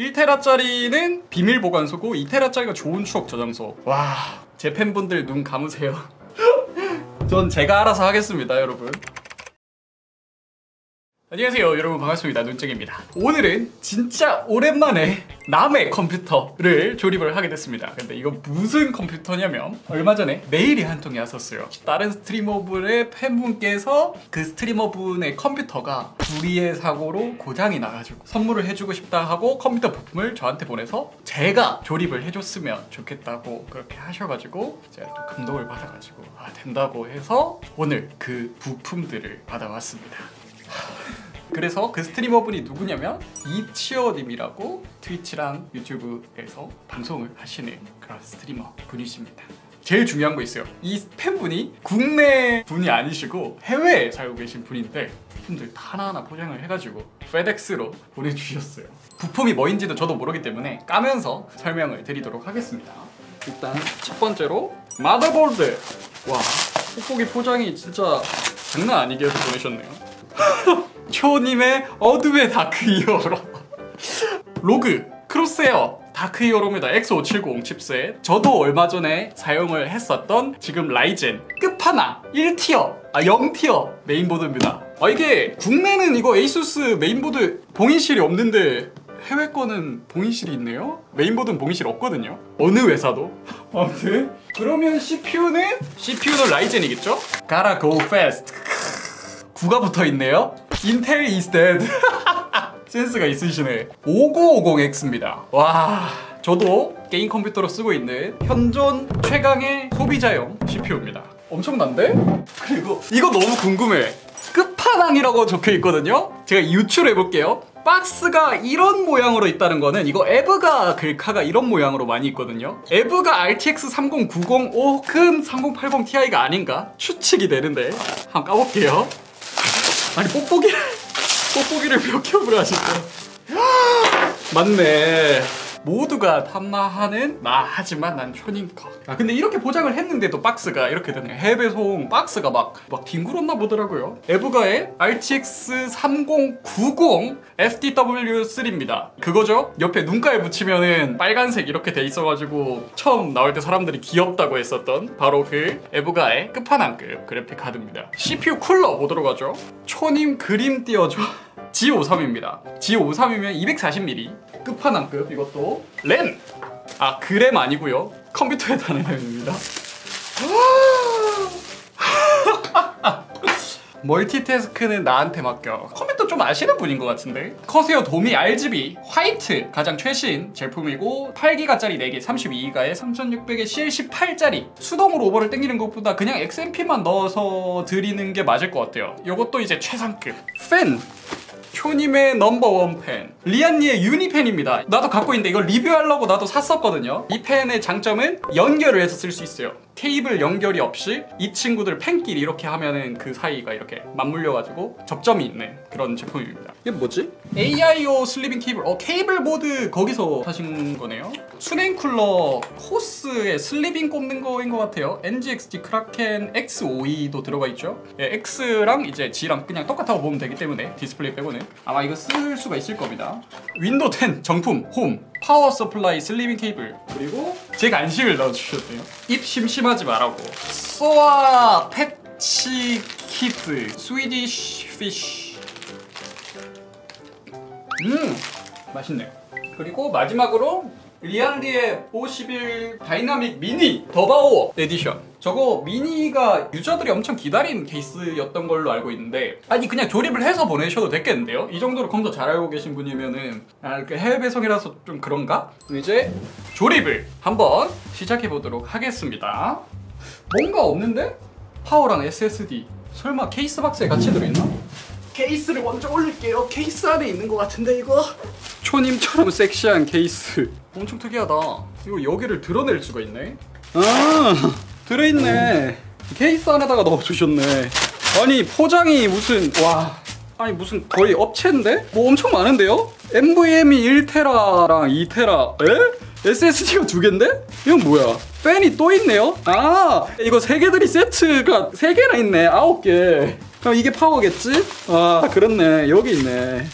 1테라짜리는 비밀 보관소고 2테라짜리가 좋은 추억 저장소. 와, 제 팬분들 눈 감으세요. 전 제가 알아서 하겠습니다, 여러분. 안녕하세요 여러분 반갑습니다. 눈쟁입니다. 오늘은 진짜 오랜만에 남의 컴퓨터를 조립을 하게 됐습니다. 근데 이거 무슨 컴퓨터냐면 얼마 전에 메일이 한 통이 왔었어요. 다른 스트리머분의 팬분께서 그 스트리머분의 컴퓨터가 불의의 사고로 고장이 나가지고 선물을 해주고 싶다 하고 컴퓨터 부품을 저한테 보내서 제가 조립을 해줬으면 좋겠다고 그렇게 하셔가지고 제가 또 감동을 받아가지고 아 된다고 해서 오늘 그 부품들을 받아왔습니다 그래서 그 streamer분이 누구냐면 이치어님이라고 트위치랑 유튜브에서 방송을 하시는 그런 스트리머 분이십니다. 제일 중요한 거 있어요. 이 팬분이 국내 분이 아니시고 해외에 살고 계신 분인데 부품들 다 하나하나 포장을 해가지고 페덱스로 보내주셨어요. 부품이 뭐인지도 저도 모르기 때문에 까면서 설명을 드리도록 하겠습니다. 일단 첫 번째로 마더보드. 와, 뽁뽁이 포장이 진짜 장난 아니게 해서 보내셨네요. 초님의 어둠의 Dark Hero. ROG Crosshair Dark Hero입니다. X570 칩셋 저도 얼마 전에 사용을 했었던 지금 Ryzen 끝판왕 1tier 아 0tier 메인보드입니다. 아 이게 국내는 이거 ASUS 메인보드 봉인씰이 없는데 해외 거는 봉인씰이 있네요? 메인보드는 봉인씰 없거든요? 어느 회사도? 아무튼 그러면 CPU는 CPU는 Ryzen이겠죠? Gotta go fast. 9가 붙어 있네요. Intel dead. 센스가 있으시네. 5950X입니다. 와, 저도 게임 컴퓨터로 쓰고 있는 현존 최강의 소비자용 CPU입니다. 엄청난데? 그리고 이거 너무 궁금해. 끝판왕이라고 적혀 있거든요. 제가 유출해 볼게요. 박스가 이런 모양으로 있다는 거는 이거 EVGA 글카가 이런 모양으로 많이 있거든요 EVGA RTX 3090 혹은 3080 Ti가 아닌가 추측이 되는데 한번 까볼게요 아니 뽁뽁이를 뽁뽁이를 몇 겹을 하실까? 맞네. 모두가 탐나하는 나 하지만 난 초닝커. 아 근데 이렇게 포장을 했는데도 박스가 이렇게 되네. 해배송 박스가 막 막 뒹굴었나 보더라고요. 에브가의 RTX 3090 FTW3입니다. 그거죠? 옆에 눈가에 붙이면은 빨간색 이렇게 돼 있어가지고 처음 나올 때 사람들이 귀엽다고 했었던 바로 그 에브가의 끝판왕급 그래픽 카드입니다. CPU 쿨러 보도록 하죠. 초님 그림 띄워줘. G53입니다. G53이면 240mm 끝판왕급 이것도 램! 아 그램 아니고요. 컴퓨터에 다는 램입니다. 멀티태스크는 나한테 맡겨. 컴퓨터 좀 아시는 분인 것 같은데. 커세어 도미 RGB 화이트 가장 최신 제품이고 8기가짜리 4개 32기가에 3600에 CL18짜리. 수동으로 오버를 땡기는 것보다 그냥 XMP만 넣어서 드리는 게 맞을 것 같아요. 이것도 이제 최상급. 팬 초님의 넘버원 펜 리안니의 유니펜입니다. 나도 갖고 있는데 이걸 리뷰하려고 나도 샀었거든요. 이 팬의 장점은 연결을 해서 쓸 수 있어요. 케이블 연결이 없이 이 친구들 팬끼리 이렇게 하면은 그 사이가 이렇게 맞물려가지고 접점이 있는 그런 제품입니다. 이게 뭐지? AIO sleeving 케이블. 어 CableMod 거기서 사신 거네요. 수냉 쿨러 호스에 sleeving 꼽는 거인 것 같아요. NZXT Kraken X52도 들어가 있죠. 예, X랑 이제 G랑 그냥 똑같다고 보면 되기 때문에 디스플레이 빼고는 아마 이거 쓸 수가 있을 겁니다. 윈도우 10 정품 Home power supply sleeving 케이블 그리고 제 간식을 넣어주셨대요. 입 심심하지 말라고. Sour Patch Kids Swedish Fish. 음 맛있네요 그리고 마지막으로 Lian Li의 O11 Dynamic Mini der8auer Edition 저거 미니가 유저들이 엄청 기다린 케이스였던 걸로 알고 있는데 아니 그냥 조립을 해서 보내셔도 됐겠는데요? 이 정도로 컴퓨터 잘 알고 계신 분이면은 아, 이렇게 해외 배송이라서 좀 그런가? 이제 조립을 한번 시작해 보도록 하겠습니다 뭔가 없는데? 파워랑 SSD 설마 케이스 박스에 같이 들어있나? 케이스를 먼저 올릴게요 케이스 안에 있는 것 같은데 이거 초님처럼 섹시한 케이스 엄청 특이하다 이거 여기를 드러낼 수가 있네 아 들어있네 케이스 안에다가 넣어주셨네 아니 포장이 무슨 와 아니 무슨 거의 업체인데? 뭐 엄청 많은데요? NVMe 1테라랑 2테라 에? SSD가 두 개인데? 이건 뭐야? 팬이 또 있네요? 아 이거 세 개들이 세트가 세 개나 있네 아홉 개 그럼 이게 파워겠지? 아 그렇네 여기 있네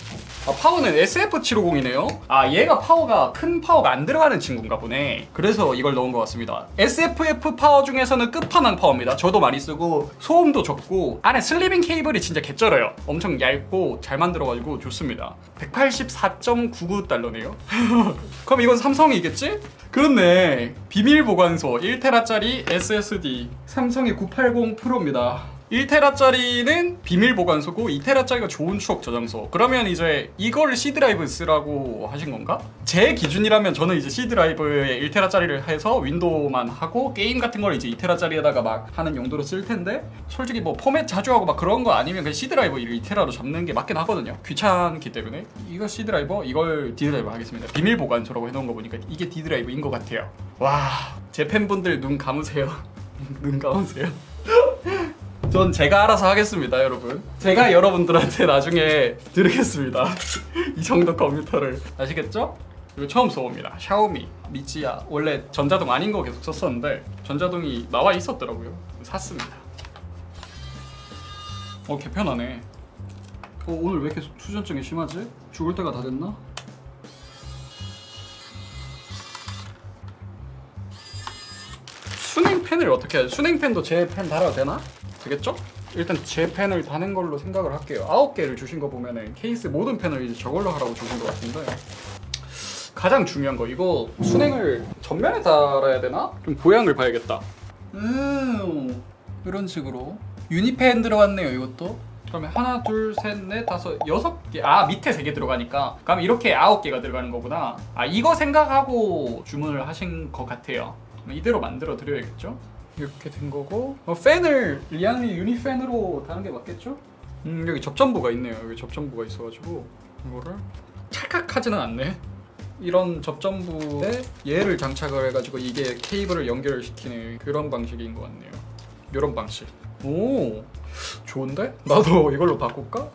아, 파워는 SF750이네요. 아, 얘가 파워가 큰 파워가 안 들어가는 친구인가 보네. 그래서 이걸 넣은 것 같습니다. SFF 파워 중에서는 끝판왕 파워입니다. 저도 많이 쓰고 소음도 적고 안에 sleeving 케이블이 진짜 개쩔어요. 엄청 얇고 잘 만들어가지고 좋습니다. 184.99달러네요. 그럼 이건 삼성이겠지? 그렇네. 비밀 보관소 1테라짜리 SSD 삼성의 980 PRO입니다. 1테라짜리는 비밀 보관소고 2테라짜리가 좋은 추억 저장소. 그러면 이제 이걸 C 드라이브 쓰라고 하신 건가? 제 기준이라면 저는 이제 C 드라이브에 1테라짜리를 해서 윈도우만 하고 게임 같은 걸 이제 2테라짜리에다가 막 하는 용도로 쓸 텐데 솔직히 뭐 포맷 자주 하고 막 그런 거 아니면 그냥 C 드라이브 2테라로 잡는 게 맞긴 하거든요. 귀찮기 때문에 이거 C 드라이버 이걸 D 드라이버 하겠습니다. 비밀 보관소라고 해놓은 거 보니까 이게 D 드라이브인 것 같아요. 와, 제 팬분들 눈 감으세요. 눈 감으세요. 전 제가 알아서 하겠습니다, 여러분. 제가 여러분들한테 나중에 드리겠습니다. 이 정도 컴퓨터를 아시겠죠? 이거 처음 써봅니다. 샤오미 미지야 원래 전자동 아닌 거 계속 썼었는데 전자동이 나와 있었더라고요. 샀습니다. 어 개편하네. 어, 오늘 왜 이렇게 수전증이 심하지? 죽을 때가 다 됐나? 순행팬을 어떻게 하지? 순행팬도 제펜 달아도 되나? 되겠죠? 일단 제 펜을 다는 걸로 생각을 할게요. 아홉 개를 주신 거 보면은 케이스 모든 펜을 이제 저걸로 하라고 주신 것 같은데 가장 중요한 거 이거 순행을 전면에 달아야 되나? 좀 보양을 봐야겠다. 음 이런 식으로 유니펜 들어갔네요 이것도. 그러면 하나 둘 셋 넷 다섯 여섯 개아 밑에 세 개 들어가니까 그럼 이렇게 아홉 개가 들어가는 거구나. 아 이거 생각하고 주문을 하신 것 같아요. 이대로 만들어 드려야겠죠? 이렇게 된 거고. 어, 팬을 리안이 유니팬으로 다는 게 맞겠죠? 음 여기 접전부가 있네요. 여기 접전부가 있어가지고. 이거를 찰칵하지는 않네. 이런 접전부에 얘를 장착을 해가지고 이게 케이블을 연결을 시키는 그런 방식인 것 같네요. 이런 방식. 오 좋은데? 나도 이걸로 바꿀까?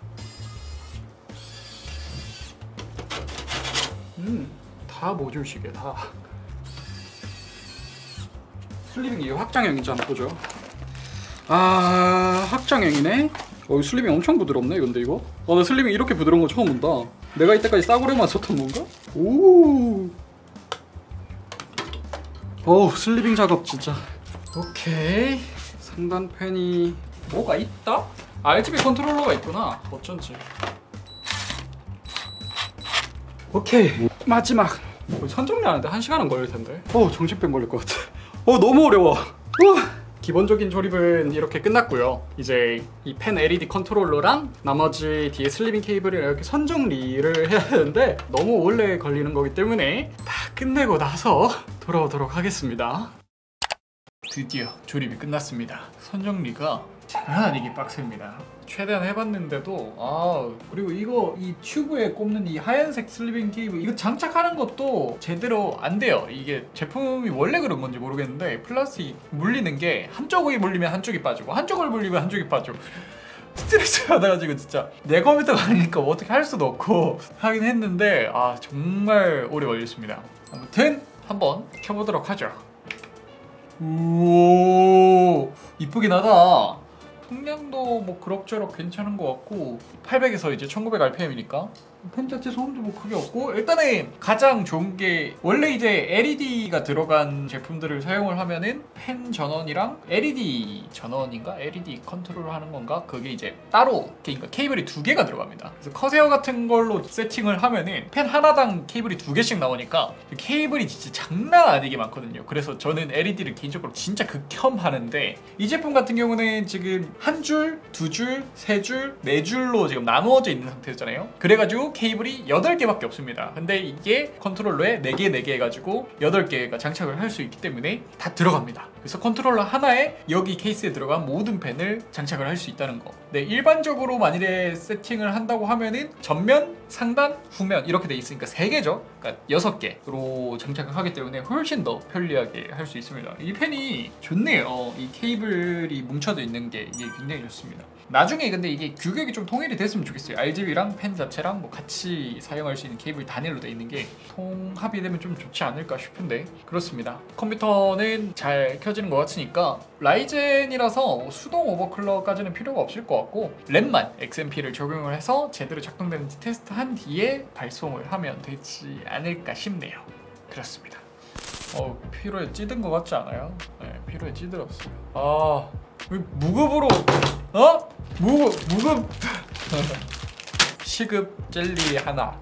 음 다 모듈식이야 다 sleeving 이게 확장형인지 한번 보죠. 아 확장형이네. 어 sleeving 엄청 부드럽네 근데 이거. 어 나 sleeving 이렇게 부드러운 거 처음 본다. 내가 이때까지 싸구려만 썼던 건가? 오. 어우 sleeving 작업 진짜. 오케이 상단 팬이 뭐가 있다? RGB 컨트롤러가 있구나. 어쩐지. 오케이 마지막. 선정리하는데 한 시간은 걸릴 텐데. 어 정신병 걸릴 것 같아. 어 너무 어려워. 어. 기본적인 조립은 이렇게 끝났고요. 이제 이 팬 LED 컨트롤러랑 나머지 뒤에 sleeving 케이블을 이렇게 선정리를 해야 되는데 너무 오래 걸리는 거기 때문에 다 끝내고 나서 돌아오도록 하겠습니다. 드디어 조립이 끝났습니다. 선정리가 장난 아니게 빡셉니다. 최대한 해봤는데도 아 그리고 이거 이 튜브에 꼽는 이 하얀색 슬리빙 케이블 이거 장착하는 것도 제대로 안 돼요. 이게 제품이 원래 그런 건지 모르겠는데 플라스틱 물리는 게 한쪽이 물리면 한쪽이 빠지고 한쪽을 물리면 한쪽이 빠지고 스트레스 받아가지고 진짜 내 컴퓨터가 아니니까 뭐 어떻게 할 수도 없고 하긴 했는데 아 정말 오래 걸렸습니다. 아무튼 한번 켜보도록 하죠. 오 이쁘긴 하다. 풍량도 뭐 그럭저럭 괜찮은 것 같고 800에서 이제 1900rpm이니까 팬 자체 소음도 뭐 크게 없고 일단은 가장 좋은 게 원래 이제 LED가 들어간 제품들을 사용을 하면은 팬 전원이랑 LED 전원인가 LED 컨트롤 하는 건가 그게 이제 따로 그러니까 케이블이 두 개가 들어갑니다. 그래서 Corsair 같은 걸로 세팅을 하면은 팬 하나당 케이블이 두 개씩 나오니까 케이블이 진짜 장난 아니게 많거든요. 그래서 저는 LED를 개인적으로 진짜 극혐하는데 이 제품 같은 경우는 지금 한 줄, 두 줄, 세 줄, 네 줄로 지금 나누어져 있는 상태잖아요. 그래가지고 케이블이 8개밖에 없습니다. 근데 이게 컨트롤러에 4개, 4개 해가지고 8개가 장착을 할 수 있기 때문에 다 들어갑니다. 그래서 컨트롤러 하나에 여기 케이스에 들어간 모든 팬을 장착을 할 수 있다는 거. 네, 일반적으로 만일에 세팅을 한다고 하면은 전면, 상단, 후면 이렇게 돼 있으니까 3개죠. 그러니까 6개로 장착을 하기 때문에 훨씬 더 편리하게 할 수 있습니다. 이 팬이 좋네요. 이 케이블이 뭉쳐져 있는 게 이게 굉장히 좋습니다. 나중에 근데 이게 규격이 좀 통일이 됐으면 좋겠어요. RGB랑 팬 자체랑 뭐 같이 사용할 수 있는 케이블 단일로 돼 있는 게 통합이 되면 좀 좋지 않을까 싶은데 그렇습니다. 컴퓨터는 잘 켜지는 것 같으니까 라이젠이라서 수동 오버클럭까지는 필요가 없을 것 같고 램만 XMP를 적용을 해서 제대로 작동되는지 테스트한 뒤에 발송을 하면 되지 않을까 싶네요. 그렇습니다. 어 피로에 찌든 것 같지 않아요? 네, 피로에 찌들었어요. 아 무급으로 어? 무급 무급 시급 젤리 하나